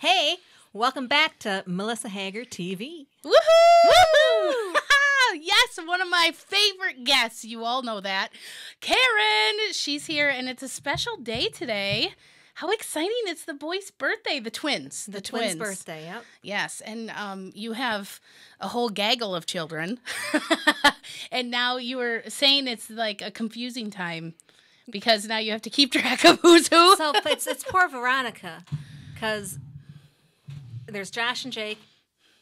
Hey, welcome back to Melissa Hager TV. Woohoo! Woohoo! yes, one of my favorite guests. You all know that. Karen, she's here, and it's a special day today. How exciting! It's the boy's birthday, the twins. The, twins' birthday, yep. Yes, and um, you have a whole gaggle of children. and now you were saying it's like a confusing time because now you have to keep track of who's who. So it's it's poor Veronica because there's Josh and Jake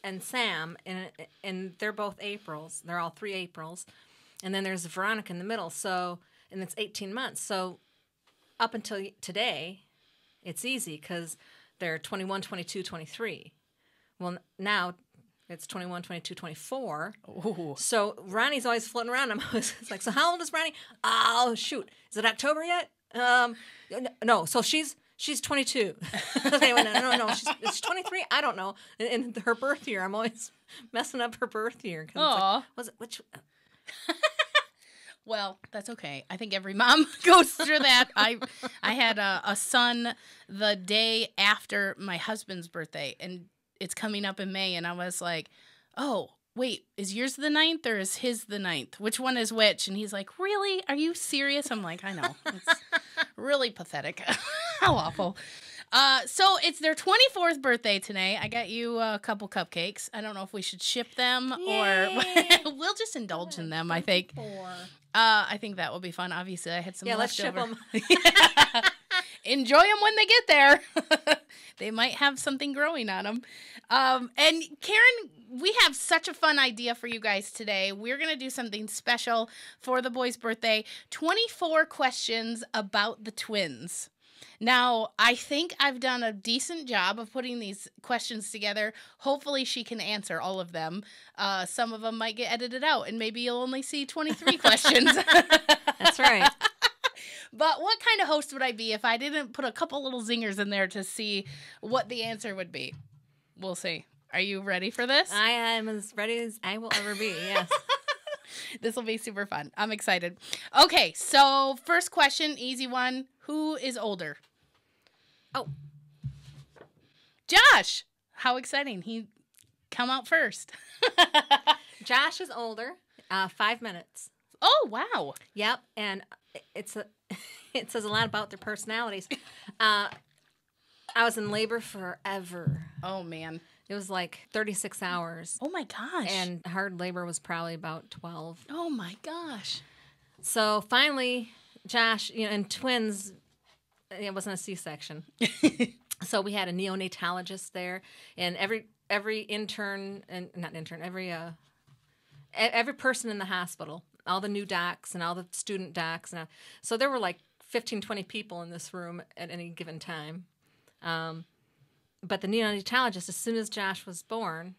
and Sam, and and they're both Aprils. They're all three Aprils, and then there's Veronica in the middle. So and it's 18 months. So up until today, it's easy because they're 21, 22, 23. Well, now it's 21, 22, 24. Ooh. So Ronnie's always floating around. I'm always like, so how old is Ronnie? Oh, shoot. Is it October yet? Um, no. So she's she's 22. okay, no, no, no. She's, she's 23. I don't know. And, her birth year, I'm always messing up her birth year. Like, was it which? Uh, well, that's okay. I think every mom goes through that. I I had a, a son the day after my husband's birthday, and it's coming up in May, and I was like, oh. Wait, is yours the ninth or is his the ninth? Which one is which? And he's like, Really? Are you serious? I'm like, I know. It's really pathetic. How awful. Uh, so it's their 24th birthday today. I got you a couple cupcakes. I don't know if we should ship them Yay. or we'll just indulge in them, I think. Uh, I think that will be fun. Obviously, I had some Yeah, let's ship them. Enjoy them when they get there. they might have something growing on them. Um, and Karen, we have such a fun idea for you guys today. We're going to do something special for the boy's birthday 24 questions about the twins. Now, I think I've done a decent job of putting these questions together. Hopefully, she can answer all of them. Uh, some of them might get edited out, and maybe you'll only see 23 questions. That's right. But what kind of host would I be if I didn't put a couple little zingers in there to see what the answer would be? We'll see. Are you ready for this? I am as ready as I will ever be. Yes. this will be super fun. I'm excited. Okay, so first question, easy one. Who is older? Oh, Josh. How exciting. He come out first. Josh is older. Uh, five minutes. oh, wow. Yep, and it's a, it says a lot about their personalities. Uh, I was in labor forever. Oh man. It was like 36 hours, Oh my gosh. and hard labor was probably about 12. oh my gosh. So finally, Josh, you know, and twins, it wasn't a C-section. so we had a neonatologist there, and every every intern and not intern, every uh, every person in the hospital, all the new docs and all the student docs, and uh, so there were like 15, 20 people in this room at any given time. Um, but the neonatologist, as soon as Josh was born,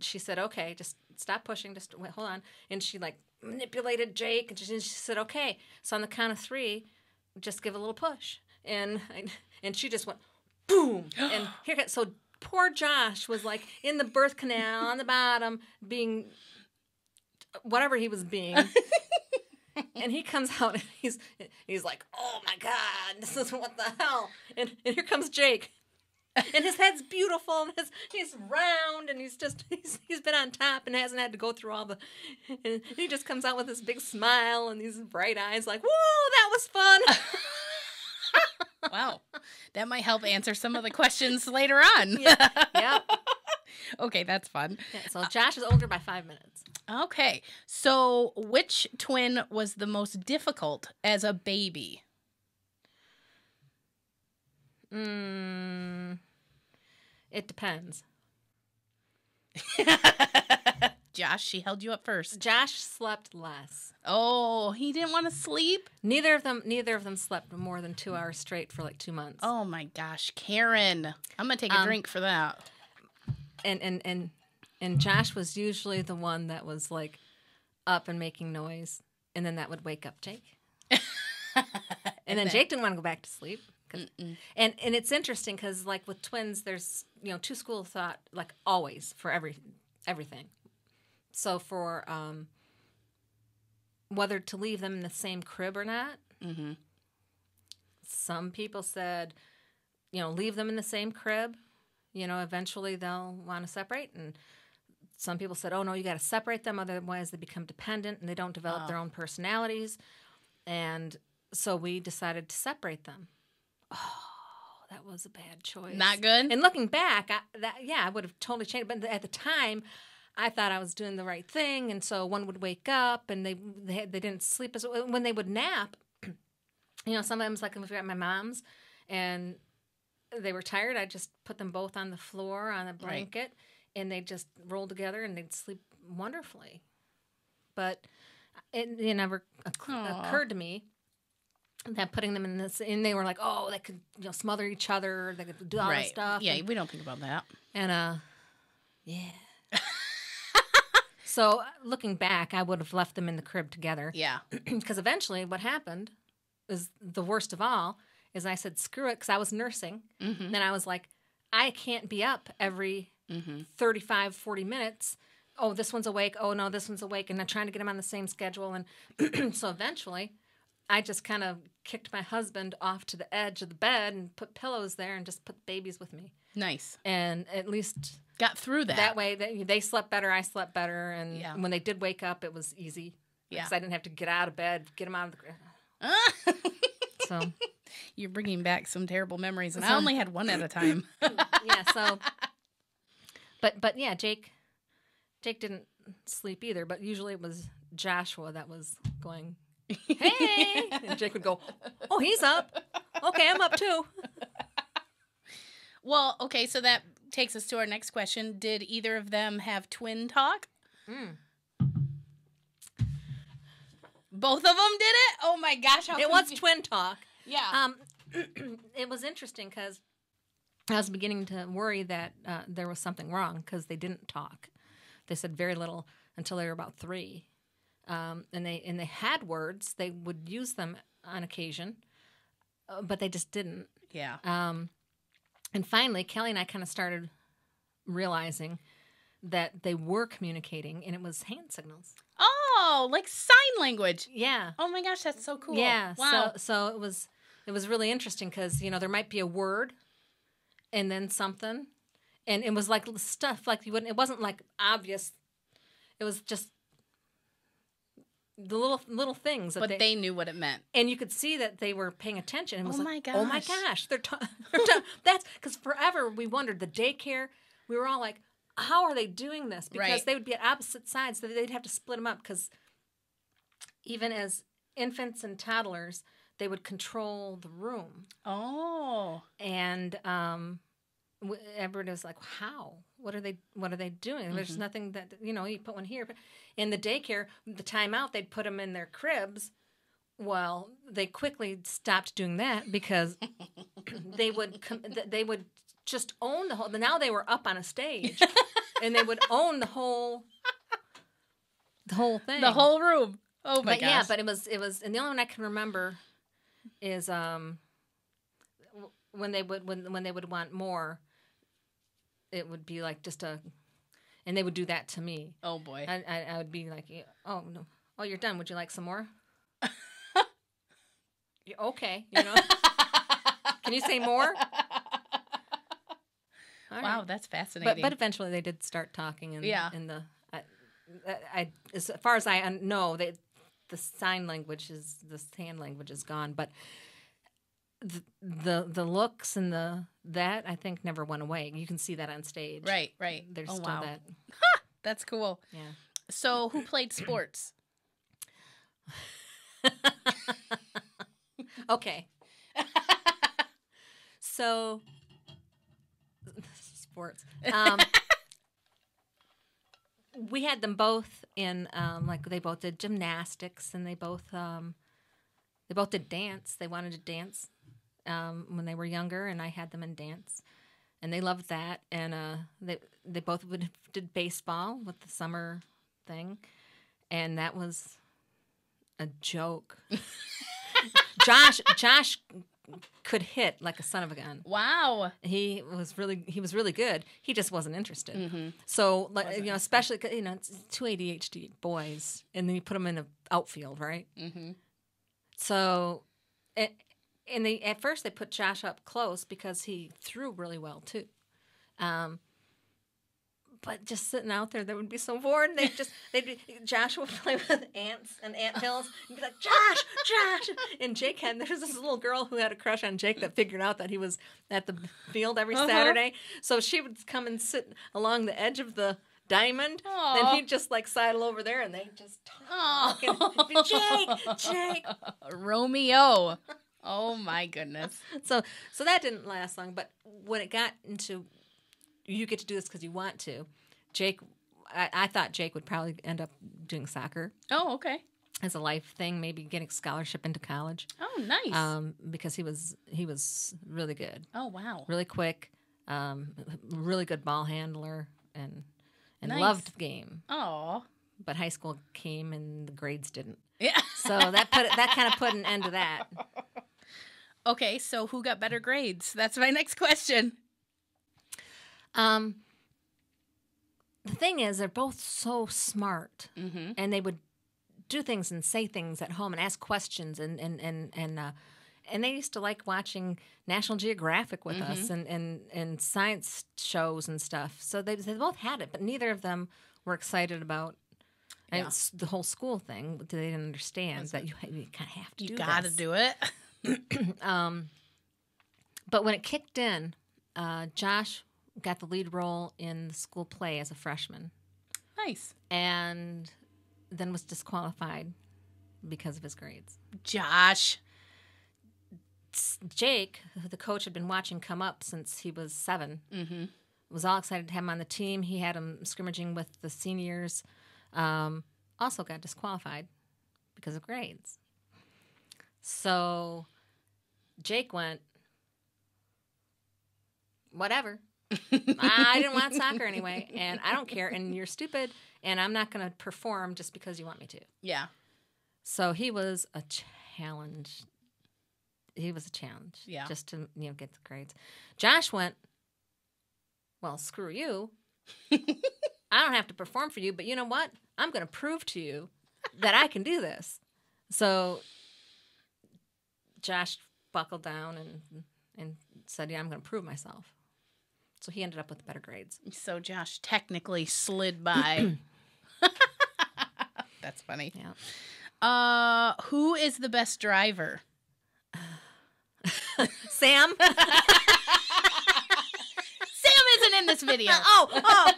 she said, "Okay, just stop pushing. Just wait, hold on." And she like manipulated Jake, and she, she said, "Okay." So on the count of three, just give a little push, and and she just went boom, and here. So poor Josh was like in the birth canal on the bottom, being whatever he was being. And he comes out and he's he's like, Oh my god, this is what the hell and, and here comes Jake. And his head's beautiful and his, he's round and he's just he's, he's been on top and hasn't had to go through all the and he just comes out with this big smile and these bright eyes like, Whoa, that was fun. Wow. that might help answer some of the questions later on. yep. okay, that's fun. Yeah, so Josh is older by five minutes. Okay. So, which twin was the most difficult as a baby? Mm, it depends. Josh, she held you up first. Josh slept less. Oh, he didn't want to sleep? Neither of them neither of them slept more than two hours straight for like two months. Oh my gosh, Karen. I'm going to take a Um, drink for that. and and and and Josh was usually the one that was like up and making noise, and then that would wake up Jake. and then then- Jake didn't want to go back to sleep. And and it's interesting because like with twins, there's you know two school of thought like always for every everything. So for um, whether to leave them in the same crib or not, Mm-hmm. some people said you know, leave them in the same crib. You know, eventually they'll want to separate. And some people said, oh, no, you got to separate them. Otherwise, they become dependent and they don't develop their own personalities. And so we decided to separate them. Oh, that was a bad choice. Not good? And looking back, I, that yeah, I would have totally changed. But at the time, I thought I was doing the right thing, and so one would wake up and they they, had, they didn't sleep as well. when they would nap. You know, sometimes like if you're at my mom's, and they were tired, I just put them both on the floor on a blanket, and they just roll together and they'd sleep wonderfully. But uh, it, it never occurred to me that putting them in this, and they were like, oh, they could you know smother each other, they could do all this right. stuff. Yeah, and- we don't think about that. and uh, yeah. so looking back, I would have left them in the crib together Yeah. because eventually, what happened is the worst of all. Is I said screw it because I was nursing. Mm-hmm. Then I was like, I can't be up every Mm-hmm. 35, 40 minutes. Oh, this one's awake. Oh no, this one's awake, and I'm trying to get them on the same schedule. And so eventually, I just kind of kicked my husband off to the edge of the bed and put pillows there and just put the babies with me. Nice. And at least Got through that. that way they, they slept better i slept better and Yeah. when they did wake up it was easy Yeah. because i didn't have to get out of bed get them out of the so You're bringing back some terrible memories, and I only had one at a time. yeah so but but yeah jake jake didn't sleep either but usually it was joshua that was going hey and jake would go oh he's up okay i'm up too well, okay, so that takes us to our next question. Did either of them have twin talk? Mm. Both of them did it? Oh my gosh, how it was twin talk Yeah. Um, it was interesting because I was beginning to worry that uh, there was something wrong because they didn't talk. They said very little until they were about three, um, and they and they had words. They would use them on occasion, uh, but they just didn't. yeah. Um, and finally, Kelly and I kind of started realizing that they were communicating, and it was hand signals. Oh, like sign language. Yeah. Oh my gosh, that's so cool. Yeah. Wow. So so it was it was really interesting because you know there might be a word, and then something, and it was like stuff like you wouldn't. It wasn't like obvious. It was just the little little things that but they, they knew what it meant. and you could see that they were paying attention. It was Oh like, my oh my gosh. gosh, they're, ta- that's because forever we wondered the daycare. We were all like, how are they doing this? Because Right. they would be at opposite sides, so they'd have to split them up. Because even as infants and toddlers, they would control the room, Oh. and um, was like, how? What are they? What are they doing? There's Mhm. nothing that you know. You put one here, but in the daycare, the timeout, they'd put them in their cribs. Well, they quickly stopped doing that because they would com- they would just own the whole. Now they were up on a stage, and they would own the whole the whole thing. The whole room. Oh my but gosh. yeah, but it was it was, and the only one I can remember is um when they would when when they would want more. It would be like just a, and they would do that to me. oh boy. I, I, I would be like, oh no, oh you're done. Would you like some more? Okay, you know. Can you say more? All wow, right. that's fascinating. But but eventually they did start talking and Yeah. in the I, I as far as I know they the sign language is the hand language is gone but the, the the looks and the that I think never went away. You can see that on stage. right, right. There's oh still wow. that. That's cool. Yeah. So, who played sports? Okay. so sports. Um, we had them both in um, like they both did gymnastics and they both um, they both did dance. They wanted to dance um, when they were younger, and I had them in dance, and they loved that. And uh, they they both would, did baseball with the summer thing, and that was a joke. Josh Josh could hit like a son of a gun. Wow. He was really he was really good. He just wasn't interested. Mm-hmm. So like you know, especially you know, it's two ADHD boys, and then you put them in an outfield, right? Mm-hmm. So, it, and they at first they put Josh up close because he threw really well too. Um, but just sitting out there, they would be so bored. They just they'd be, Josh would play with ants and ant hills and be like Josh, Josh, and Jake had there's this little girl who had a crush on Jake that figured out that he was at the field every Uh-huh. Saturday, so she would come and sit along the edge of the diamond, Aw. and he'd just like sidle over there, and they'd just talk and be, Jake, Jake. Romeo. Oh my goodness. So so that didn't last long. But when it got into you get to do this because you want to, Jake, I, I thought Jake would probably end up doing soccer Oh, okay. as a life thing, maybe getting scholarship into college, Oh, nice. um, because he was he was really good, oh, wow. really quick, um, really good ball handler, and and Nice. loved the game. Oh. But high school came and the grades didn't, Yeah. so that put that kind of put an end to that. okay, so who got better grades? That's my next question. Um, the thing is, they're both so smart, Mm-hmm. and they would do things and say things at home and ask questions, and and and and uh, and they used to like watching National Geographic with us and, and and science shows and stuff. So they they both had it, but neither of them were excited about. Yeah. the whole school thing. They didn't understand that you, you kind of have to You do got to this. do it. Um, but when it kicked in, uh, Josh got the lead role in the school play as a freshman nice. and then was disqualified because of his grades. Josh. Jake, who the coach had been watching come up since he was seven, Mm-hmm. was all excited to have him on the team. He had him scrimmaging with the seniors. Um, also got disqualified because of grades. So Jake went, whatever. I didn't want soccer anyway, and I don't care. And you're stupid, and I'm not going to perform just because you want me to. Yeah. So he was a challenge. He was a challenge. Yeah. Just to you know get the grades. Josh went. Well, screw you. I don't have to perform for you, but you know what? I'm going to prove to you that I can do this. So Josh buckled down and and said, "Yeah, I'm going to prove myself." So he ended up with better grades. So Josh technically slid by. That's funny. Yeah. Uh, who is the best driver? Sam. Sam isn't in this video. oh, oh.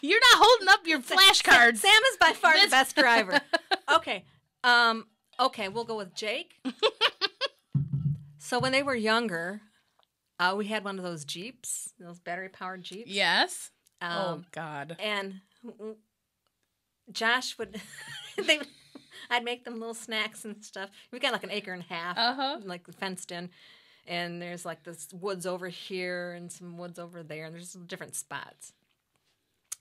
You're not holding up your flashcards. Sam is by far the best driver. Okay. Um, okay, we'll go with Jake. so when they were younger, uh, we had one of those Jeeps, those battery powered Jeeps. Yes. Um, oh God. And Josh would, they, I'd make them little snacks and stuff. We got like an acre and a half, Uh-huh. like fenced in. And there's like this woods over here and some woods over there, and there's different spots.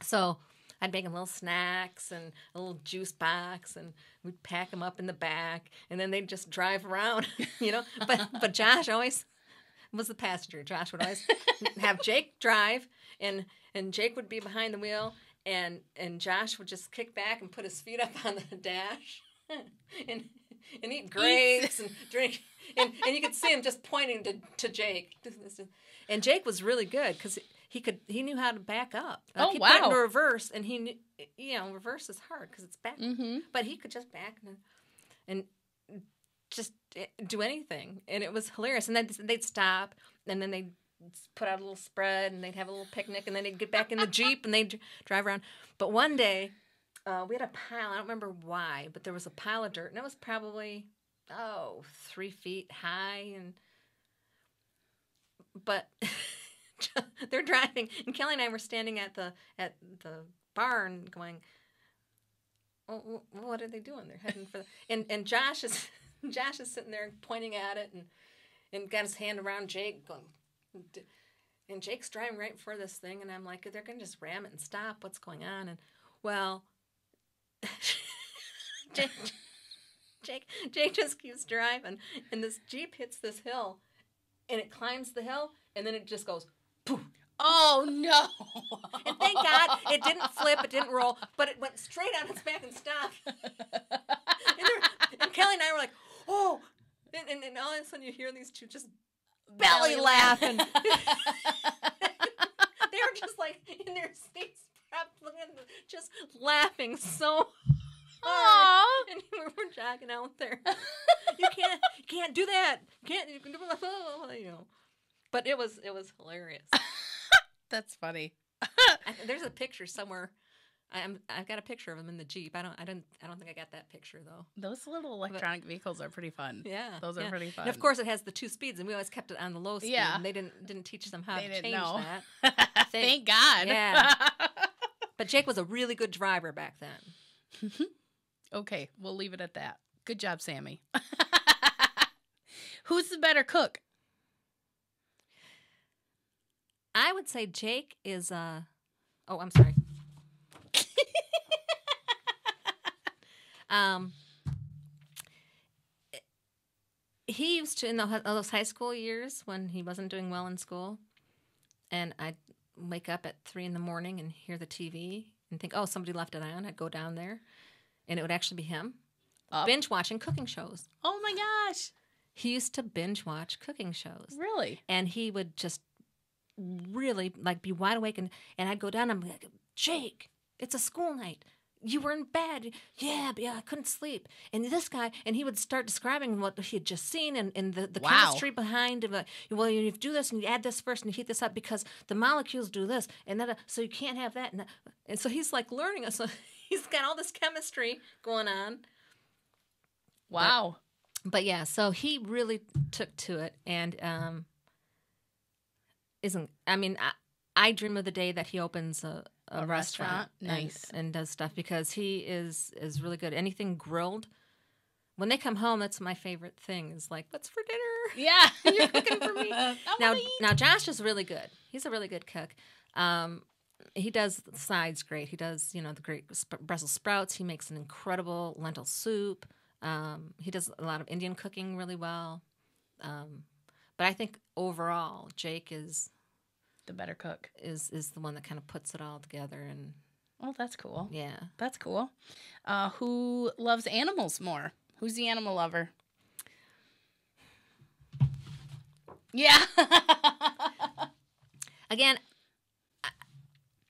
So I'd make them little snacks and a little juice box, and we'd pack them up in the back, and then they'd just drive around, you know. But but Josh always was the passenger. Josh would always have Jake drive, and and Jake would be behind the wheel, and and Josh would just kick back and put his feet up on the dash, and and eat grapes and drink, and and you could see him just pointing to to Jake, and Jake was really good because. He could. He knew how to back up. Like Oh, he put it wow. into reverse, and he knew. You know, reverse is hard because it's back. Mm-hmm. But he could just back and, and just eh, do anything, and it was hilarious. And then they'd stop, and then they'd put out a little spread, and they'd have a little picnic, and then they'd get back in the jeep, and they'd drive around. But one day, uh, we had a pile. I don't remember why, but there was a pile of dirt, and it was probably oh three feet high, and but they're driving, and Kelly and I were standing at the at the barn, going, "Oh, wh- what are they doing? They're heading for." The, and and Josh is Josh is sitting there pointing at it, and and got his hand around Jake, going. And Jake's driving right for this thing, and I'm like, they're gonna just ram it and stop. What's going on? And well, Jake, Jake, Jake just keeps driving, and this jeep hits this hill, and it climbs the hill, and then it just goes poof. Oh no. And thank God it didn't flip, it didn't roll, but it went straight on its back and stopped. And, there- and Kelly and I were like, oh. and, and, and all of a sudden you hear these two just Belly belly laugh. laughing. they were just like in their seats, just laughing so hard. And we were jogging out there. you can't, you can't do that. You can't, you can do oh, you know. But it was, it was hilarious. That's funny. I, there's a picture somewhere. I'm, I've got a picture of him in the jeep. I don't, I don't, I don't think I got that picture though. Those little electronic vehicles are pretty fun. Yeah, Those are yeah. pretty fun. And of course, it has the two speeds, and we always kept it on the low speed. Yeah. and they didn't didn't teach them how They to didn't change know. that. Thank God. Yeah. But Jake was a really good driver back then. okay, we'll leave it at that. Good job, Sammy. Who's the better cook? I would say Jake is uh oh, I'm sorry. um he used to in the, those high school years when he wasn't doing well in school and I'd wake up at three in the morning and hear the TV and think, oh, somebody left it on. I'd go down there and it would actually be him Up. binge watching cooking shows. Oh my gosh. He used to binge watch cooking shows Really? and he would just really like be wide awake and, and I'd go down and I'm like, Jake, it's a school night. You were in bed. Yeah, but yeah, I couldn't sleep. And this guy, and he would start describing what he had just seen and, and the, the Wow. chemistry behind it. Like, well, you do this and you add this first and you heat this up because the molecules do this. And then, uh, so you can't have that. And, that. and so he's like learning. So he's got all this chemistry going on. Wow. but yeah, so he really took to it, and um, isn't. I mean, I, I dream of the day that he opens a, a, A restaurant? and- Nice. and, does stuff because he is is really good. Anything grilled. When they come home, that's my favorite thing. Is like, what's for dinner? yeah. You're cooking for me. Now, eat. now Josh is really good. He's a really good cook. Um, he does sides great. He does, you know, the great sp- Brussels sprouts. He makes an incredible lentil soup. Um, he does a lot of Indian cooking really well. Um, but I think overall, Jake is the better cook. is is the one that kind of puts it all together. And Oh, that's cool. yeah, That's cool. Uh, who loves animals more? Who's the animal lover? Yeah. again, I-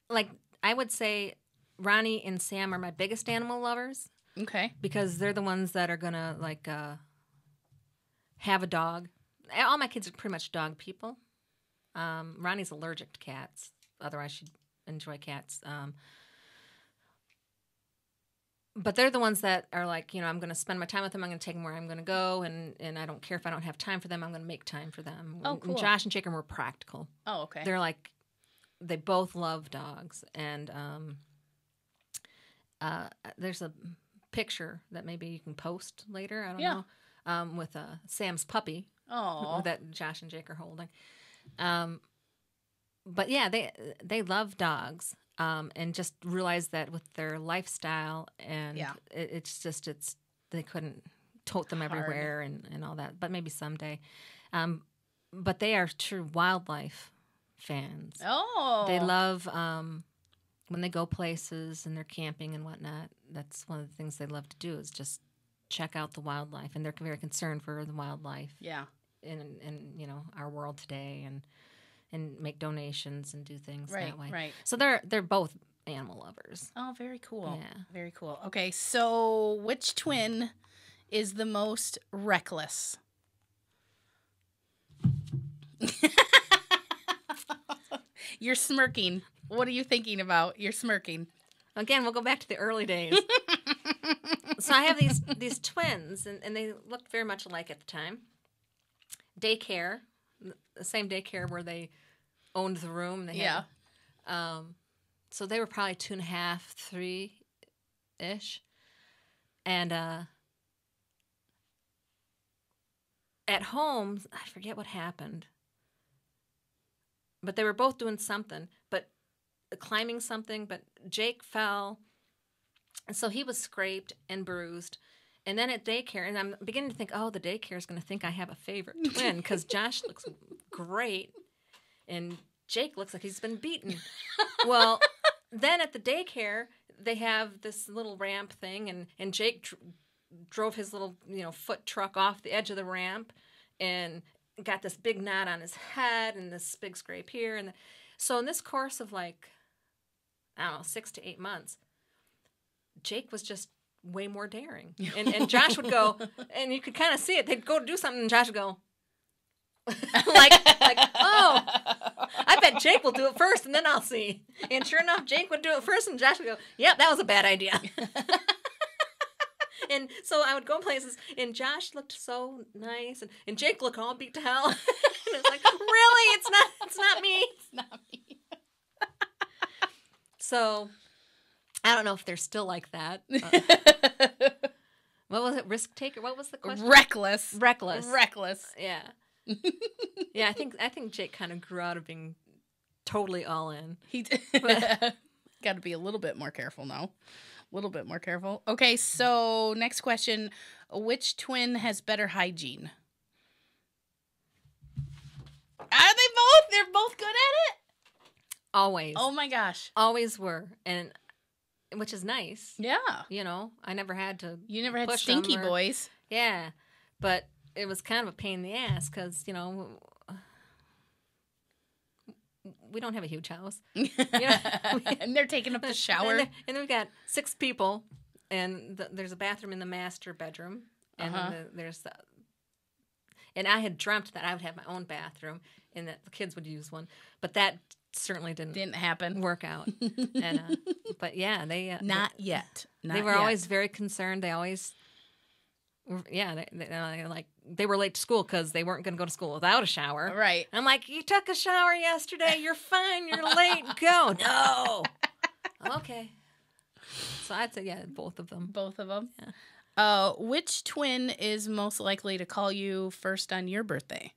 like I would say, Ronnie and Sam are my biggest animal lovers. okay. because they're the ones that are gonna like uh, have a dog. All my kids are pretty much dog people. Um, Ronnie's allergic to cats. Otherwise, she'd enjoy cats. Um, but they're the ones that are like, you know, I'm going to spend my time with them. I'm going to take them where I'm going to go, and and I don't care if I don't have time for them. I'm going to make time for them. Oh, And cool. Josh and Jake are more practical. Oh, okay. They're like, they both love dogs, and um, uh, there's a picture that maybe you can post later. I don't Yeah. know. Um, with uh, Sam's puppy Oh, that Josh and Jake are holding. Um, but yeah, they they love dogs, um, and just realize that with their lifestyle and Yeah. it, it's just it's they couldn't tote them Hard. everywhere and and all that. But maybe someday. Um, but they are true wildlife fans. oh, They love um, when they go places and they're camping and whatnot. That's one of the things they love to do is just check out the wildlife, and they're very concerned for the wildlife Yeah. In in you know our world today, and and make donations and do things Right. that way. Right. So they're they're both animal lovers. Oh, very cool. Yeah. Very cool. Okay, so which twin is the most reckless? You're smirking. What are you thinking about? You're smirking. Again, we'll go back to the early days. so I have these these twins, and, and they looked very much alike at the time. Daycare, the same daycare where they owned the room. They Yeah. Had, um, so they were probably two and a half, three, ish, and uh, at home, I forget what happened, but they were both doing something, but climbing something. But Jake fell, and so he was scraped and bruised. And then at daycare, and I'm beginning to think, oh, the daycare is going to think I have a favorite twin because Josh looks great, and Jake looks like he's been beaten. well, then at the daycare, they have this little ramp thing, and and Jake dr- drove his little you know foot truck off the edge of the ramp and got this big knot on his head and this big scrape here and the, so in this course of like I don't know six to eight months, Jake was just way more daring, and and Josh would go and you could kind of see it. They'd go do something and Josh would go. like like oh I bet Jake will do it first and then I'll see. And sure enough, Jake would do it first and Josh would go, Yep, that was a bad idea. and so I would go places and Josh looked so nice and, and Jake looked all beat to hell. and it's like, really? It's not it's not me. It's not me. So I don't know if they're still like that. Uh, what was it? Risk taker? What was the question? Reckless. Reckless. Reckless. Yeah. yeah, I think I think Jake kind of grew out of being totally all in. He got to be a little bit more careful now. A little bit more careful. Okay, so next question: Which twin has better hygiene? Are they both? They're both good at it. Always. Oh my gosh! Always were. And which is nice. Yeah, You know, I never had to you never had stinky or- boys. Yeah, but it was kind of a pain in the ass because you know we don't have a huge house, and they're taking up the shower. then- and we've got six people, and th there's a bathroom in the master bedroom, and Uh-huh. then the, there's the, and I had dreamt that I would have my own bathroom and that the kids would use one, but that certainly didn't, Didn't happen. work out. and uh, but yeah, they uh, Not yet. Not they were yet. always very concerned. They always, yeah, they, they, uh, like they were late to school because they weren't going to go to school without a shower. right. I'm like, you took a shower yesterday. You're fine. You're late. Go. No. okay. So I'd say yeah, both of them. Both of them. Yeah. Uh, which twin is most likely to call you first on your birthday?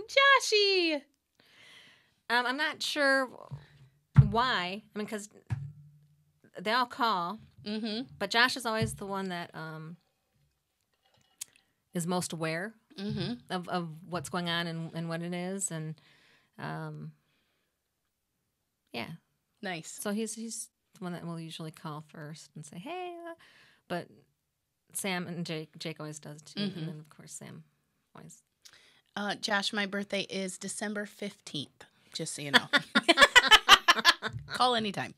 Joshy. Um, I'm not sure why. I mean, because they all call, Mm-hmm. but Josh is always the one that um is most aware Mm-hmm. of, of what's going on and, and what it is and um yeah Nice. so he's he's the one that will usually call first and say hey but sam and jake jake always does too Mhm. and then of course sam always Uh, Josh, my birthday is December 15th, just so you know. Call anytime.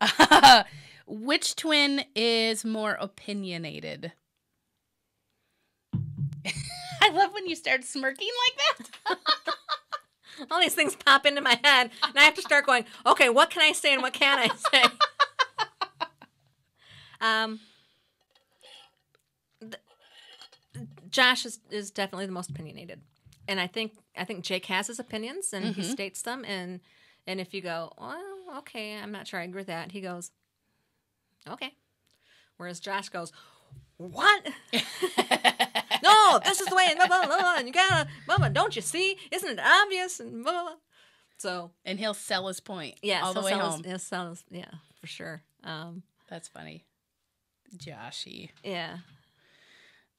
Uh, which twin is more opinionated? I love when you start smirking like that. all these things pop into my head and i have to start going okay what can i say and what can't i say um th- josh is, is definitely the most opinionated and i think i think jake has his opinions and he Mhm. states them and and if you go well okay i'm not sure i agree with that he goes okay whereas josh goes what no, this is the way, and blah, blah, blah, and you gotta, blah, blah, don't you see? Isn't it obvious? And blah, blah, blah. So, and he'll sell his point yeah, all the way home. His, he'll sell his- yeah, for sure. Um, That's funny. Joshy. yeah.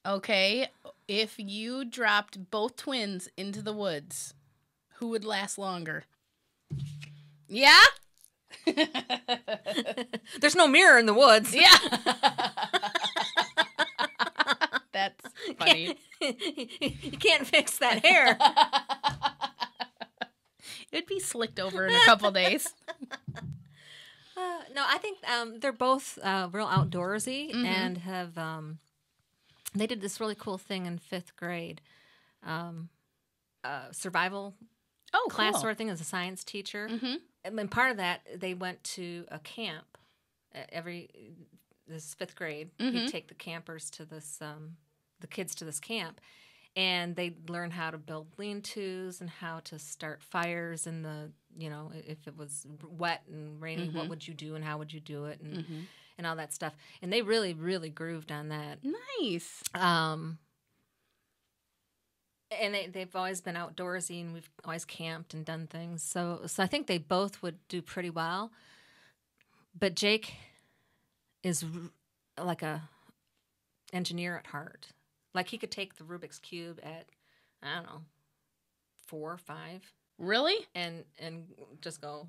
Okay, if you dropped both twins into the woods, who would last longer? Yeah? There's no mirror in the woods. yeah. That's funny. you can't fix that hair. It'd be slicked over in a couple days. Uh, no, I think um, they're both uh, real outdoorsy Mhm. and have. Um, they did this really cool thing in fifth grade, um, uh, survival Oh, class cool. sort of thing as a science teacher. hmm and then part of that they went to a camp uh, every this fifth grade Mhm. he'd take the campers to this um, the kids to this camp and they'd learn how to build lean-tos and how to start fires in the you know if it was wet and rainy what Mhm. would you do and how would you do it and, hmm and all that stuff and they really really grooved on that Nice. um, and they, they've always been outdoorsy, and we've always camped and done things. So, so I think they both would do pretty well. But Jake is r- like a engineer at heart. Like he could take the Rubik's cube at I don't know four or five, Really? and and just go.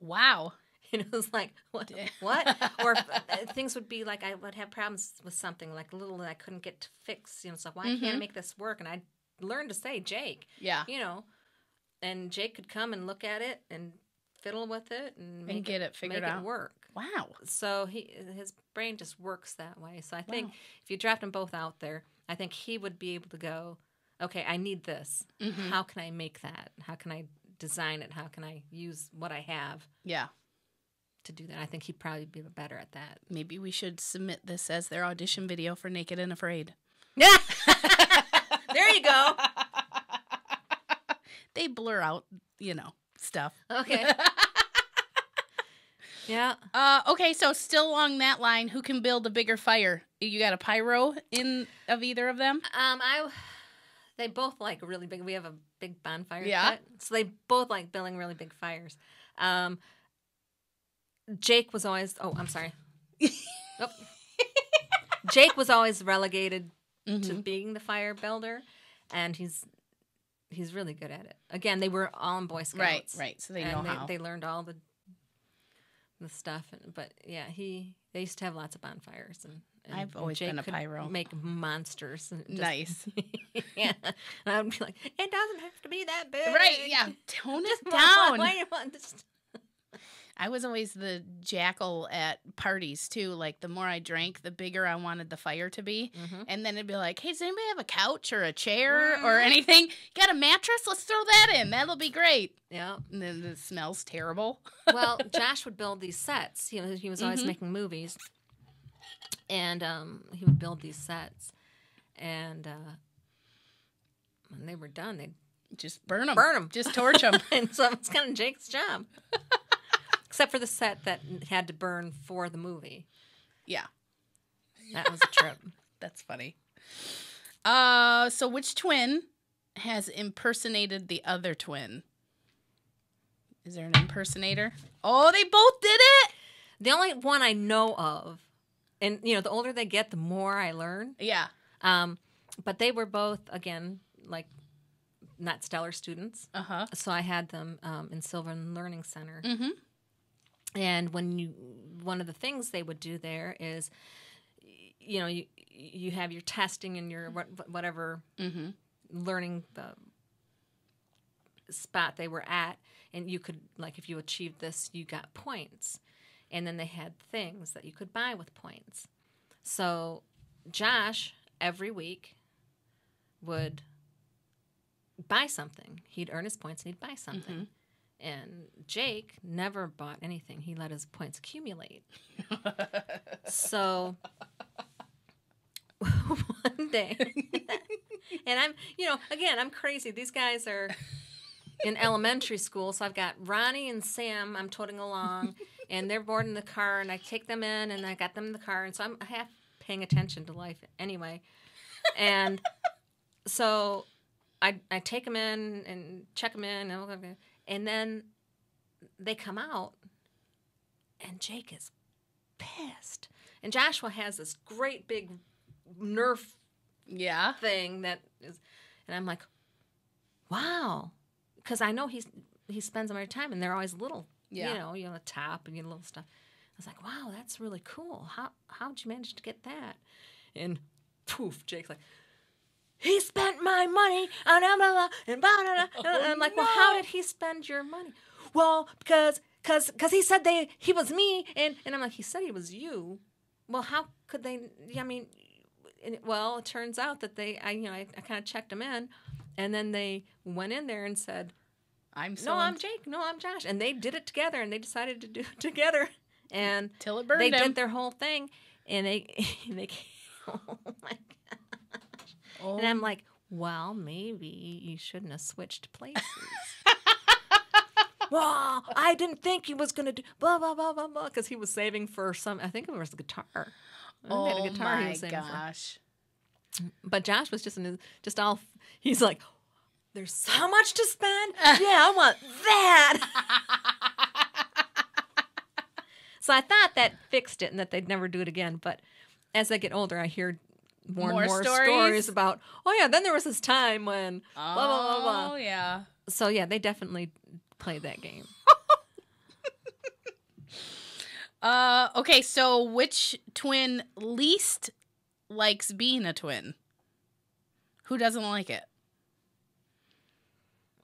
Wow. And it was like, what? what? or uh, things would be like I would have problems with something like little that I couldn't get to fix. You know, it's like, why can't I Mhm. make this work? And I learned to say Jake, Yeah. you know, and Jake could come and look at it and fiddle with it and make And get it figured make out. it work. Wow. So he his brain just works that way. So I think Wow. if you draft them both out there, I think he would be able to go, okay, I need this. Mhm. How can I make that? How can I design it? How can I use what I have Yeah. To do that? I think he'd probably be better at that. Maybe we should submit this as their audition video for Naked and Afraid. Yeah. there you go. They blur out, you know, stuff. Okay. Yeah. Uh, okay, so still along that line, who can build a bigger fire? You got a pyro in of either of them? Um, I they both like really big. We have a big bonfire. Yeah. pit, so they both like building really big fires. Um, Jake was always. Oh, I'm sorry. oh. Jake was always relegated to Mhm. being the fire builder, and he's he's really good at it. Again, they were all in Boy Scouts, Right, right. So they know they, how. they learned all the the stuff. And, but yeah, he they used to have lots of bonfires, and, and I've always Jake been a could pyro. Make monsters. and just- Nice. yeah, and I'd be like, it doesn't have to be that big, Right, yeah. Tone it down. Why, you want this? I was always the jackal at parties too. Like the more I drank, the bigger I wanted the fire to be. Mhm. And then it'd be like, hey, does anybody have a couch or a chair or anything? Got a mattress? Let's throw that in. That'll be great. Yeah. And then it smells terrible. Well, Josh would build these sets. You know, he was always Mhm. making movies, and um, he would build these sets, and uh, when they were done, they'd Just burn them. burn them. Just torch them. and so it's kind of Jake's job. Except for the set that had to burn for the movie. yeah, That was a trip. that's funny. Uh, so which twin has impersonated the other twin? Is there an impersonator? Oh, they both did it. the only one I know of, and you know, the older they get, the more I learn. Yeah. Um, but they were both again like not stellar students, Uh huh. so I had them um, in Sylvan Learning Center. Mm-hmm. And when you, one of the things they would do there is, you know, you you have your testing and your whatever Mm-hmm. learning the spot they were at and you could like if you achieved this you got points. And then they had things that you could buy with points. So josh every week would buy something. He'd earn his points and he'd buy something and jake never bought anything he let his points accumulate so one day and I'm, you know, again, I'm crazy. These guys are in elementary school, so I've got Ronnie and Sam. I'm toting along, and they're bored in the car, and I take them in, and I got them in the car, and so I'm half paying attention to life anyway. And so I I take them in and check them in, and, and then they come out, and Jake is pissed, and Joshua has this great big Nerf Yeah. thing that is, and I'm like, wow, because I know he's he spends a lot of time, and they're always little, Yeah. you know, you know, the top and you know, little stuff. I was like, wow, that's really cool. How how'd you manage to get that? And poof, Jake's like. He spent my money on blah, blah, blah, and blah, blah, blah. And I'm like, well, how did he spend your money? Well, because because because he said they he was me, and and I'm like, he said he was you. Well, how could they? I mean, well, it turns out that they, I, you know, I, I kind of checked them in, and then they went in there and said, I'm so "No, I'm Jake. No, I'm Josh," and they did it together, and they decided to do it together, and till it burned they him. did their whole thing, and they, they, oh my oh. and I'm oh. like, well, maybe you shouldn't have switched places. well, I didn't think he was gonna do blah blah blah blah blah because he was saving for some. I think it was a guitar. Oh a guitar he my was saving for. gosh. But Josh was just in his, just all. He's like, "There's so much to spend. yeah, I want that." so I thought that fixed it and that they'd never do it again. But as I get older, I hear more, More and more stories? stories? about. Oh yeah, then there was this time when Oh blah blah blah blah. yeah. So yeah, they definitely played that game. Uh, okay, so which twin least likes being a twin? Who doesn't like it?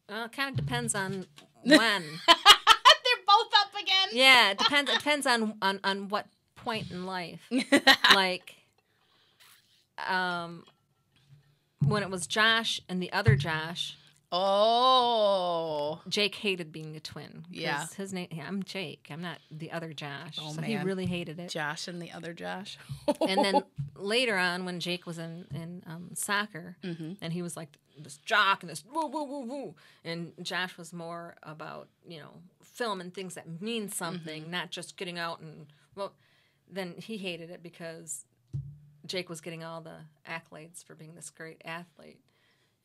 Well, it kind of depends on when. They're both up again. yeah, it depends. It depends on on on what point in life. like, um, when it was Josh and the other Josh, oh, Jake hated being a twin. Yeah. his name. Yeah, I'm Jake. I'm not the other Josh. Oh, so he really hated it. Josh and the other Josh. and then later on, when Jake was in in um, soccer, Mhm. and he was like this jock and this woo woo woo woo, and Josh was more about you know film and things that mean something, Mm-hmm. not just getting out and well. Then he hated it because Jake was getting all the accolades for being this great athlete,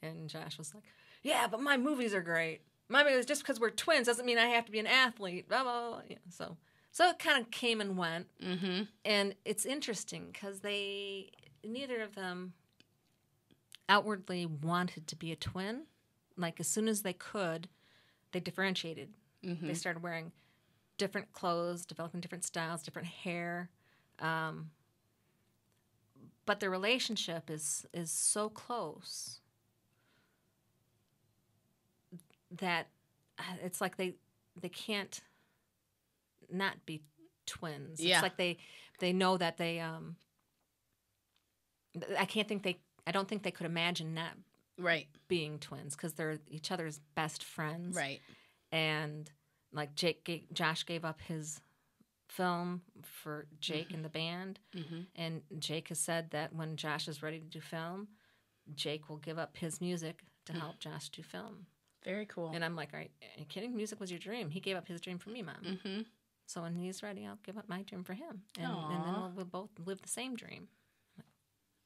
and Josh was like, "Yeah, but my movies are great. My movies just because we're twins doesn't mean I have to be an athlete." Blah blah. blah. Yeah, so so it kind of came and went mm-hmm. and it's interesting because they neither of them outwardly wanted to be a twin like as soon as they could they differentiated Mm-hmm. they started wearing different clothes developing different styles different hair um, but their relationship is is so close that uh, it's like they they can't not be twins. Yeah. It's like they they know that they um I can't think they I don't think they could imagine not Right, being twins because they're each other's best friends. right. And like Jake Josh gave up his film for Jake Mm-hmm. and the band and Jake has said that when Josh is ready to do film, Jake will give up his music to help Josh do film. Very cool. And I'm like, are you kidding? Music was your dream. He gave up his dream for me, mom. mm-hmm. So when he's ready, I'll give up my dream for him, and, and then we'll, we'll both live the same dream.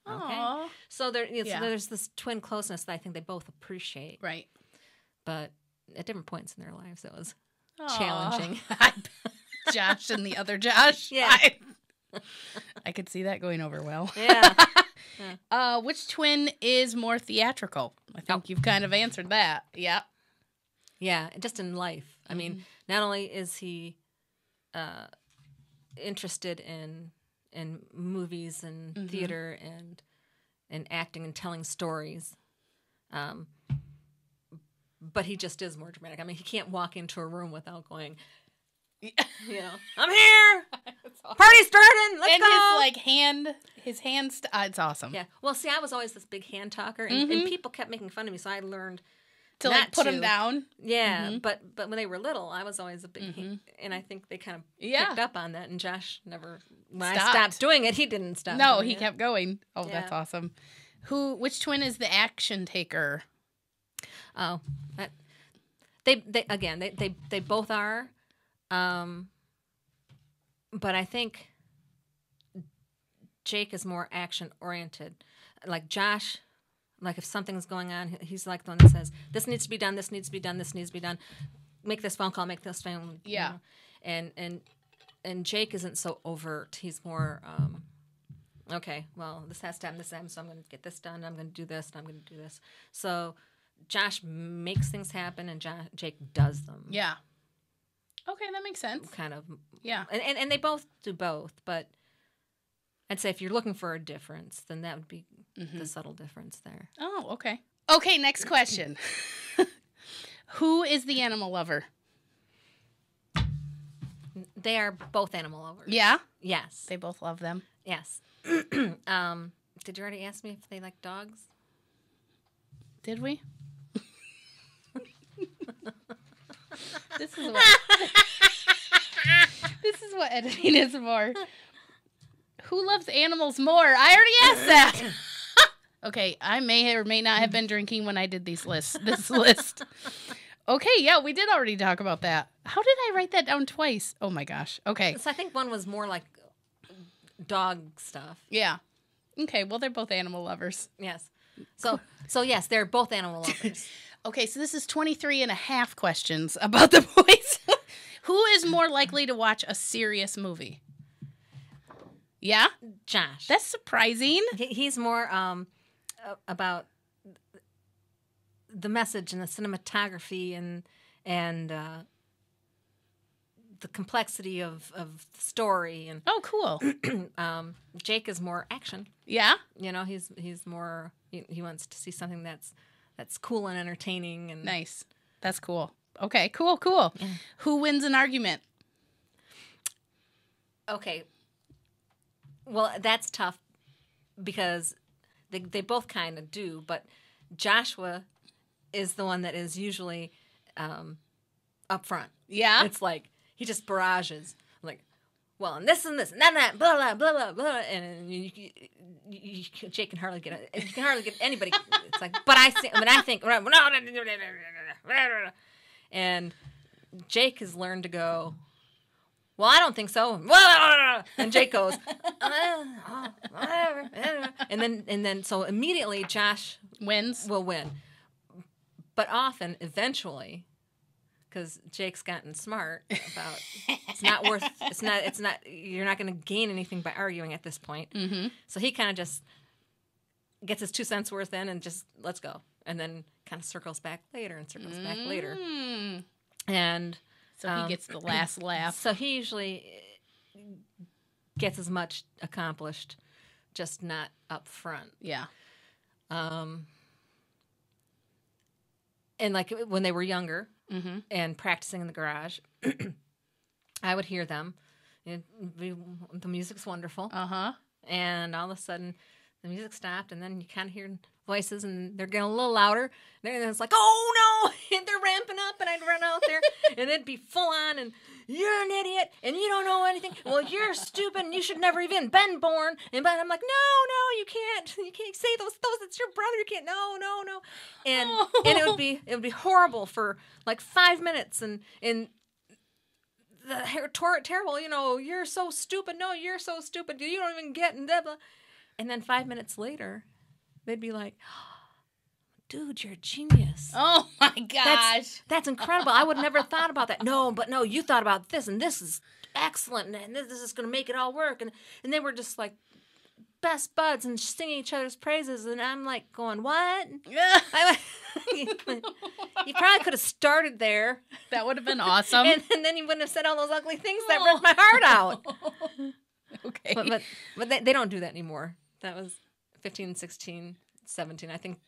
Okay. So there, you Yeah. there's this twin closeness that I think they both appreciate, Right. but at different points in their lives, it was Aw. challenging. Josh and the other Josh. Yeah. I, I could see that going over well. yeah. Uh, which twin is more theatrical? I think you've kind of answered that. Yeah. Yeah, just in life. I mean, not only is he uh, interested in in movies and theater and and acting and telling stories, um, but he just is more dramatic. I mean, he can't walk into a room without going, you know, I'm here, party starting, let's and go. his like hand, his hand. St- uh, it's awesome. yeah. Well, see, I was always this big hand talker, and, and mm-hmm. people kept making fun of me, so I learned To like put him to. down. Yeah, mm-hmm. but but when they were little, I was always a big, mm-hmm. and I think they kind of Yeah. picked up on that. And Josh never, when I Stopped. stopped doing it, he didn't stop. No, he it. kept going. Oh, that's awesome. Who? Which twin is the action taker? Oh, that, they they again they they they both are, um, but I think Jake is more action oriented. Like Josh, like if something's going on, he's like the one that says, "This needs to be done. This needs to be done. This needs to be done. Make this phone call. Make this phone." you Yeah. know. and and and Jake isn't so overt. He's more. Um, okay, well, this has to happen this time, so I'm going to get this done. I'm going to do this, and I'm going to do this. So Josh makes things happen, and jo- Jake does them. Yeah. Okay, that makes sense. Kind of. Yeah. And, and, and they both do both, but I'd say if you're looking for a difference, then that would be Mm-hmm. the subtle difference there. Oh, okay. Okay, next question. Who is the animal lover? They are both animal lovers. Yeah, Yes. they both love them. Yes. um, did you already ask me if they like dogs? Did we? this is what this is what editing is for. Who loves animals more? I already asked that. okay, I may or may not have been drinking when I did these lists. This list. Okay, yeah, we did already talk about that. How did I write that down twice? Oh my gosh. Okay, So I think one was more like dog stuff. yeah. Okay, well they're both animal lovers. Yes. So so yes, they're both animal lovers. Okay, so this is 23 and a half questions about the boys. Who is more likely to watch a serious movie? Yeah, Josh. that's surprising. He's more um about the message and the cinematography and and uh the complexity of of the story and Oh, cool. um, Jake is more action. yeah. You know, he's he's more he, he wants to see something that's that's cool and entertaining and Nice. That's cool. Okay, cool, cool. Who wins an argument? okay. Well, that's tough because they they both kind of do, but Joshua is the one that is usually um, up front. Yeah. It's like he just barrages well, and this and this and that, and that blah blah blah blah blah, and you, you, you, you Jake can hardly get it. You can hardly get anybody. It's like, but I think, when I think, and Jake has learned to go. Well, I don't think so. And Jake goes, "Uh, and then and then so immediately Josh Wins. will win. But often, eventually, because Jake's gotten smart about it's not worth it's not it's not you're not going to gain anything by arguing at this point. Mm-hmm. So he kind of just gets his two cents worth in and just let's go, and then kind of circles back later and circles back later, Mm. and So he Um, gets the last laugh. so he usually gets as much accomplished, just not up front. Yeah. Um, and like when they were younger Mm-hmm. and practicing in the garage, I would hear them. Be, the music's wonderful, Uh huh. and all of a sudden, the music stopped, and then you kind of hear voices, and they're getting a little louder. And then it's like, oh no! And they're ramping up, and I'd run out there, and it'd be full on, and you're an idiot, and you don't know anything. Well, you're stupid, and you should never even been born. And but I'm like, no, no, you can't, you can't say those, those. It's your brother. You can't. No, no, no. And and it would be it would be horrible for like five minutes, and and the hair tore it terrible. You know, you're so stupid. No, you're so stupid. You don't even get and blah, blah. And then five minutes later, they'd be like, "Dude, you're a genius. Oh my gosh. That's that's incredible. I would never thought about that. No, but no, you thought about this, and this is excellent, and this is going to make it all work." And and they were just like best buds and singing each other's praises, and I'm like going, "What?" I, you probably could have started there, that would have been awesome. and, and then you wouldn't have said all those ugly things that oh. ripped my heart out. okay. but but, but they, they don't do that anymore. That was 15, 16, 17. I think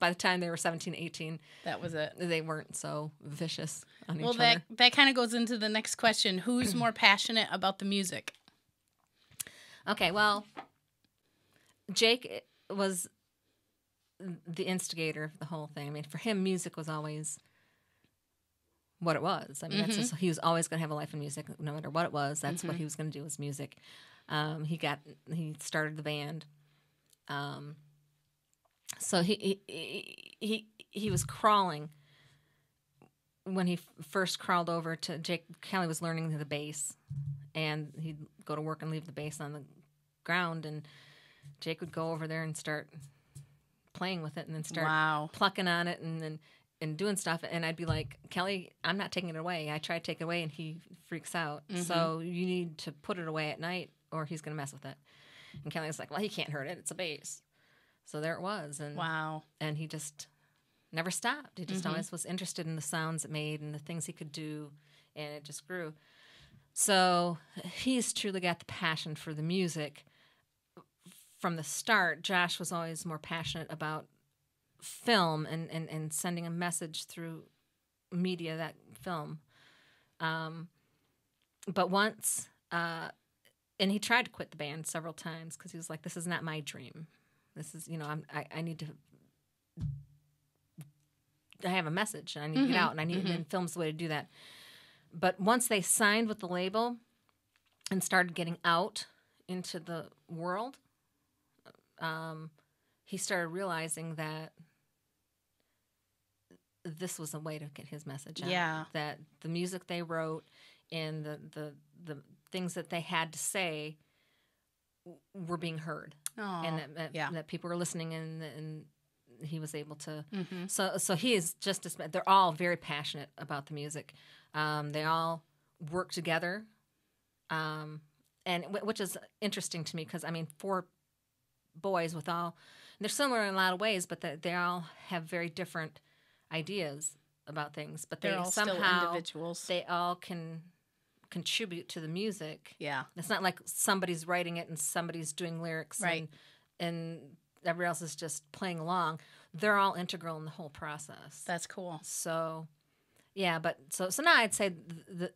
by the time they were 17, 18, that was it. they weren't so vicious on Well, each that other. that kind of goes into the next question: Who's more passionate about the music? Okay, well, Jake was the instigator of the whole thing. I mean, for him, music was always what it was. I mean, that's just, he was always going to have a life in music, no matter what it was. That's what he was going to do was music. Um, he got he started the band. Um, so he he, he he was crawling when he first crawled over to Jake Kelly was learning the bass, and he'd go to work and leave the bass on the ground, and Jake would go over there and start playing with it, and then start Wow. plucking on it, and then and doing stuff, and I'd be like, Kelly, I'm not taking it away. I try to take it away, and he freaks out. Mm-hmm. So you need to put it away at night, or he's gonna mess with it. And Kelly was like, Well, he can't hurt it. It's a bass. So there it was, and Wow. and he just never stopped. He just always was interested in the sounds it made and the things he could do, and it just grew. So he's truly got the passion for the music. From the start, Josh was always more passionate about film and, and, and sending a message through media that film. Um, but once, uh, and he tried to quit the band several times because he was like, "This is not my dream. This is, you know, I'm, I, I need to I have a message and I need to get out and I need and film's the way to do that. But once they signed with the label and started getting out into the world, um, he started realizing that this was a way to get his message out. Yeah. That the music they wrote and the the, the things that they had to say were being heard Oh. and that, that, yeah. that people were listening and and he was able to Mhm. so so he is just as they're all very passionate about the music um, they all work together um, and wh- which is interesting to me because i mean four boys with all they're similar in a lot of ways but they, they all have very different ideas about things but they They're still somehow individuals. they all can contribute to the music. Yeah. It's not like somebody's writing it and somebody's doing lyrics Right. and, and everybody else is just playing along. They're all integral in the whole process. That's cool. So, yeah, but so so now I'd say the, the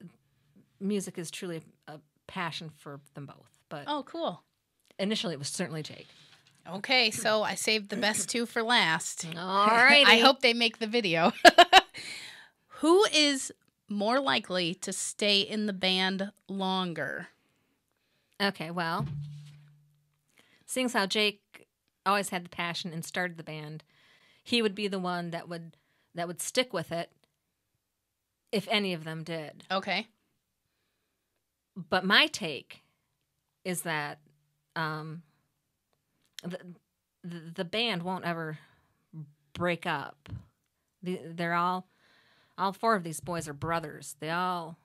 music is truly a passion for them both. But Oh, cool. initially, it was certainly Jake. Okay, so I saved the best two for last. All right. I hope they make the video. Who is more likely to stay in the band longer? Okay, well, seeing as how Jake always had the passion and started the band, he would be the one that would that would stick with it if any of them did. Okay. But my take is that um, the, the the band won't ever break up. The, they're all all four of these boys are brothers. They all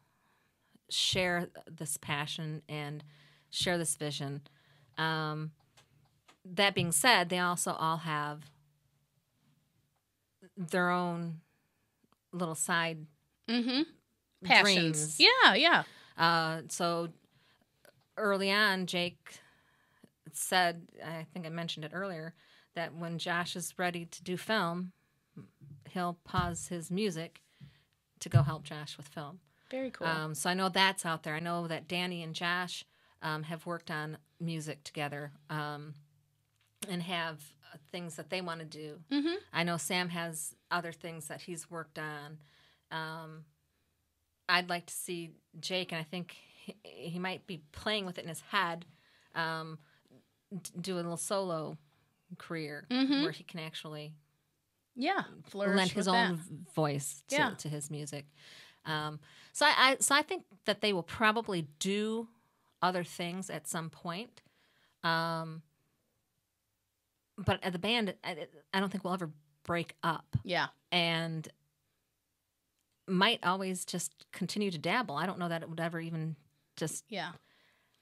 share this passion and share this vision. Um, that being said, they also all have their own little side Mm-hmm. Passions. dreams. Yeah, yeah. Uh, so early on, Jake said, I think I mentioned it earlier, that when Josh is ready to do film, he'll pause his music to go help Josh with film. Very cool. Um, so I know that's out there. I know that Danny and Josh um, have worked on music together um, and have uh, things that they want to do. mm-hmm. I know Sam has other things that he's worked on. Um, I'd like to see Jake, and I think he, he might be playing with it in his head, um, d- do a little solo career Mhm. where he can actually Yeah. Lend his own that. voice to, Yeah. to his music. Um, so I, I so I think that they will probably do other things at some point. Um, but at the band, I, I don't think we'll ever break up Yeah. and might always just continue to dabble. I don't know that it would ever even just Yeah.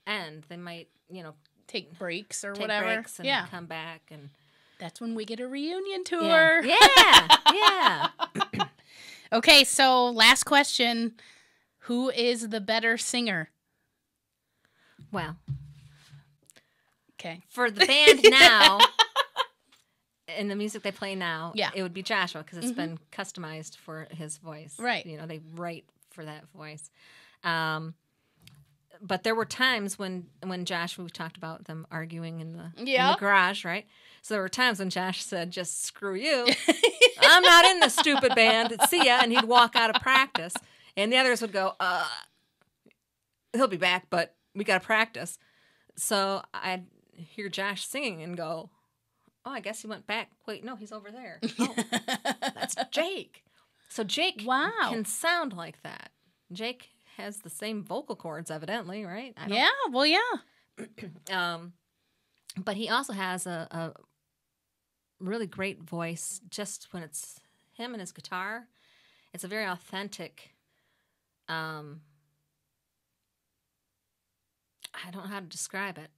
end. They might, you know, Take breaks or take whatever. breaks and yeah. come back and That's when we get a reunion tour. yeah, yeah, yeah. Okay, so last question. Who is the better singer? Well, Okay. for the band now and the music they play now, Yeah. it would be Joshua because it's Mhm. been customized for his voice. Right. You know, they write for that voice. Um, but there were times when when Josh we talked about them arguing in the, in the garage, right? So there were times when Josh said, "Just screw you, I'm not in this stupid band. See ya," and he'd walk out of practice, and the others would go, "Uh, he'll be back, but we got to practice." So I'd hear Josh singing and go, "Oh, I guess he went back. Wait, no, he's over there. Oh, that's Jake." So Jake Wow. can sound like that. Jake has the same vocal cords, evidently, right? I don't- yeah, well, yeah. Um, but he also has a, a really great voice. Just when it's him and his guitar, it's a very authentic. Um, I don't know how to describe it.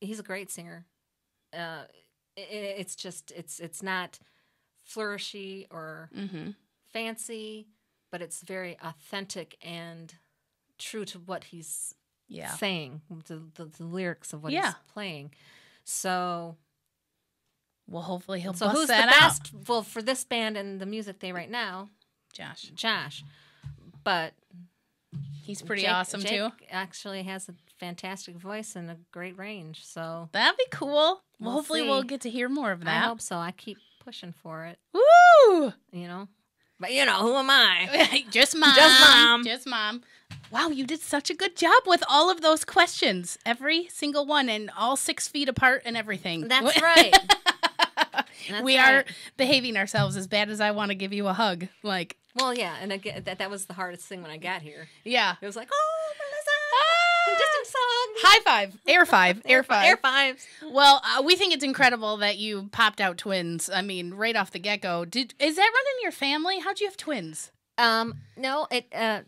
He's a great singer. Uh, i i- it's just it's it's not flourishy or Mm-hmm. fancy, but it's very authentic and true to what he's Yeah. saying, the, the, the lyrics of what Yeah. he's playing. So, Well, hopefully he'll so bust who's that the out. best? Well, for this band and the music they write now, Josh. Josh. But He's pretty Jake- awesome Jake too. Actually, has a fantastic voice and a great range. So That'd be cool. Well, We'll hopefully we'll get to hear more of that. I hope so. I keep pushing for it. Woo! You know, but you know who am I? Just mom. Just mom. Just mom. Wow, you did such a good job with all of those questions. Every single one and all six feet apart and everything. That's right. That's we right. are behaving ourselves as bad as I want to give you a hug. Like, Well, yeah, and again, that that was the hardest thing when I got here. yeah. It was like, oh, distant song. High five. Air five. Air five. Air fives. Well, uh, we think it's incredible that you popped out twins. I mean, right off the get go. Did is that running in your family? How'd you have twins? Um, no, it uh,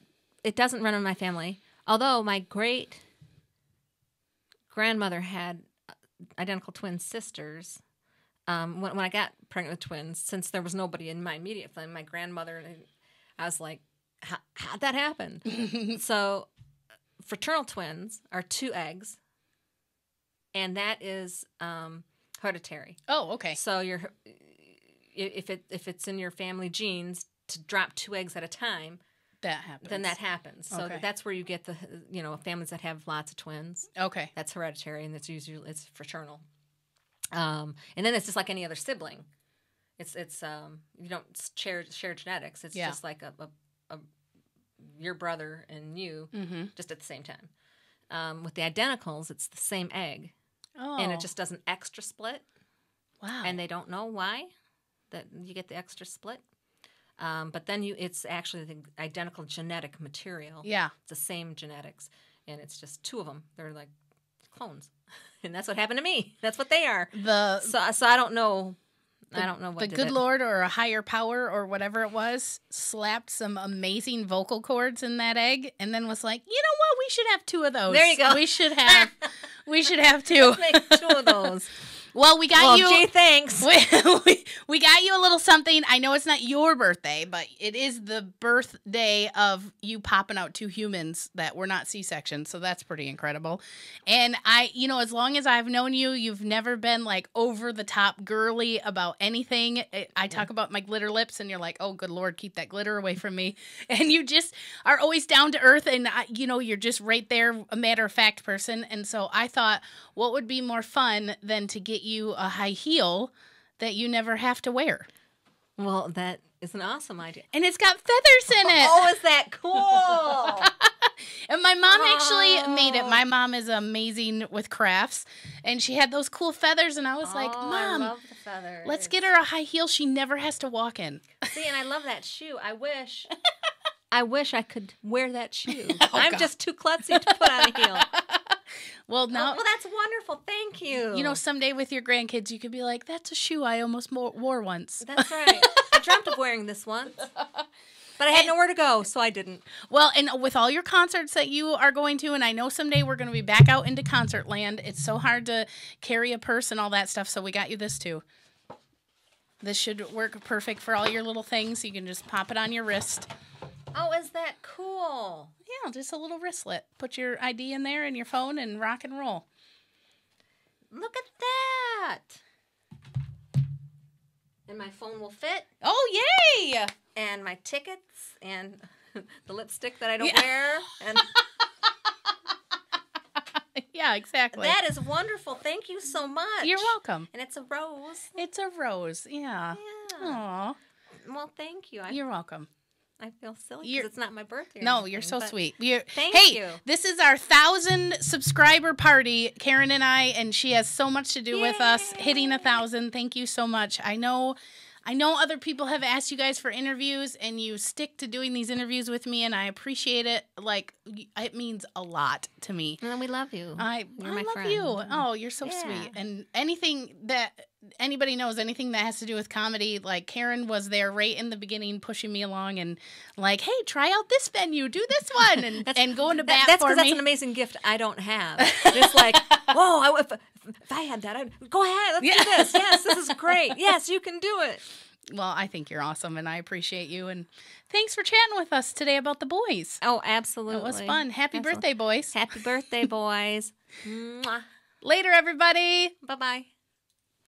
it doesn't run in my family. Although my great grandmother had uh, identical twin sisters. Um, when, when I got pregnant with twins, since there was nobody in my immediate family, my grandmother, I was like, "How how'd that happen?" so, fraternal twins are two eggs, and that is um, hereditary. Oh, okay. So you're if it if it's in your family genes to drop two eggs at a time, That happens. then that happens. So Okay. that's where you get the you know families that have lots of twins. Okay. That's hereditary, and it's usually it's fraternal. Um, and then it's just like any other sibling. It's it's um you don't share share genetics. It's Yeah. just like a, a, a your brother and you Mm-hmm. just at the same time. Um, with the identicals, it's the same egg, Oh. and it just does an extra split, wow. and they don't know why that you get the extra split. Um, but then you, it's actually the identical genetic material. yeah. It's the same genetics, and it's just two of them. They're like clones, and that's what happened to me. That's what they are. The So, so I don't know. I don't know what the good it. lord or a higher power or whatever it was slapped some amazing vocal cords in that egg and then was like, you know what? We should have two of those. There you go. We should have. we should have two. Make two of those. Well, we got well, you. gee, thanks. we, we, we got you a little something. I know it's not your birthday, but it is the birthday of you popping out two humans that were not C sections. So that's pretty incredible. And I, you know, as long as I've known you, you've never been like over the top girly about anything. I- I talk about my glitter lips, and you're like, oh, good Lord, keep that glitter away from me. And you just are always down to earth. And, I, you know, you're just right there, a matter of fact person. And so I thought, what would be more fun than to get you a high heel that you never have to wear? Well, that is an awesome idea. And it's got feathers in it. Oh, is that cool? And my mom actually ah. made it. Oh. My mom is amazing with crafts. And she had those cool feathers. And I was like, Oh, I Mom, love the feathers. let's get her a high heel she never has to walk in. See, and I love that shoe. I wish. I wish I could wear that shoe. Oh, I'm God. just too klutzy to put on a heel. Well, Oh, now. well, that's wonderful. Thank you. You know, someday with your grandkids, you could be like, "That's a shoe I almost wore once." that's right. I dreamt of wearing this once, but I had nowhere to go, so I didn't. Well, and with all your concerts that you are going to, and I know someday we're going to be back out into concert land. It's so hard to carry a purse and all that stuff, so we got you this too. This should work perfect for all your little things. You can just pop it on your wrist. Oh, is that cool? Yeah, just a little wristlet. Put your ID in there and your phone and rock and roll. Look at that. And my phone will fit, Oh, yay! and my tickets, and the lipstick that I don't Yeah. wear, and yeah, exactly. that is wonderful. Thank you so much. You're welcome. And it's a rose. It's a rose. Yeah. Yeah. Aw, Well, thank you. I, you're welcome. I feel silly because it's not my birthday. No, anything, you're so sweet. You're, Thank hey, you. this is our thousand subscriber party, Karen and I, and she has so much to do with us hitting a thousand. Thank you so much. I know, I know other people have asked you guys for interviews, and you stick to doing these interviews with me, and I appreciate it. Like it means a lot to me. And we love you. I, You're I love friend. you. Oh, you're so Yeah. sweet. And anything that anybody knows, anything that has to do with comedy, like Karen was there right in the beginning, pushing me along and like, hey, try out this venue, do this one, and and going to That- bat that's for because me. that's an amazing gift I don't have. It's like, whoa, I, if, if I had that, I'd go ahead, let's Yeah. do this. Yes, this is great. Yes, you can do it. well, I think you're awesome, and I appreciate you. And thanks for chatting with us today about the boys. Oh, absolutely. It was fun. Happy Absolutely. birthday, boys. Happy birthday, boys. Later, everybody. Bye bye.